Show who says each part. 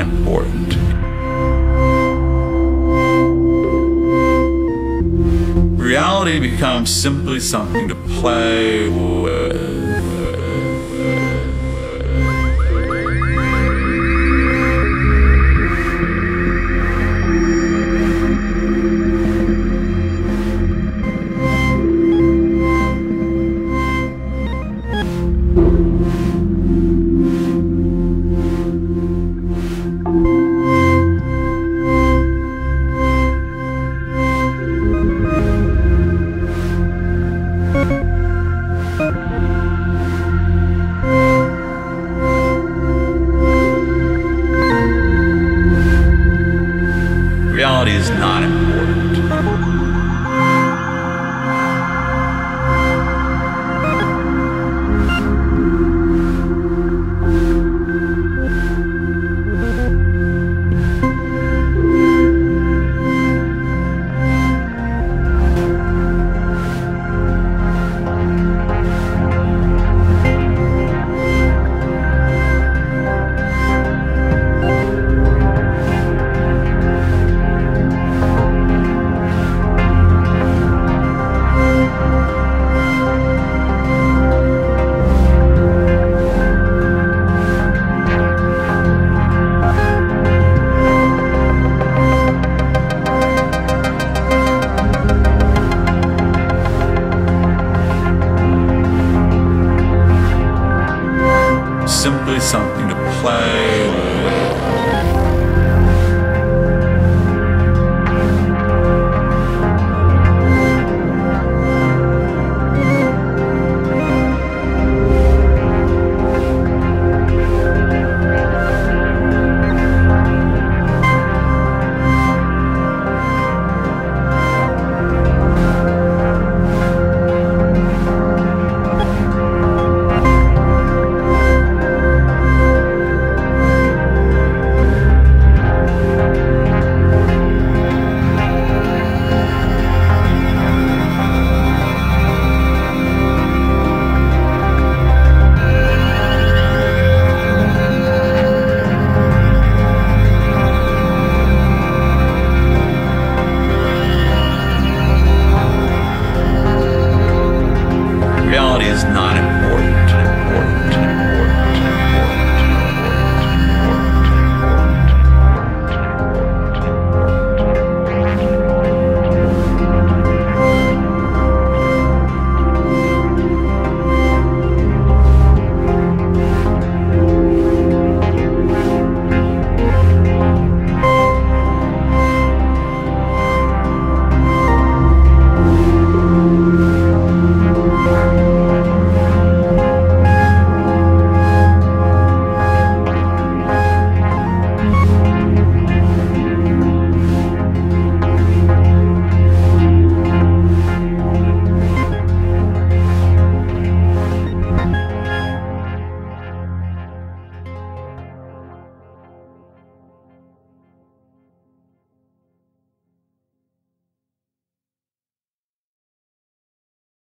Speaker 1: important. Reality becomes simply something to play with. Is not important. simply something to play with.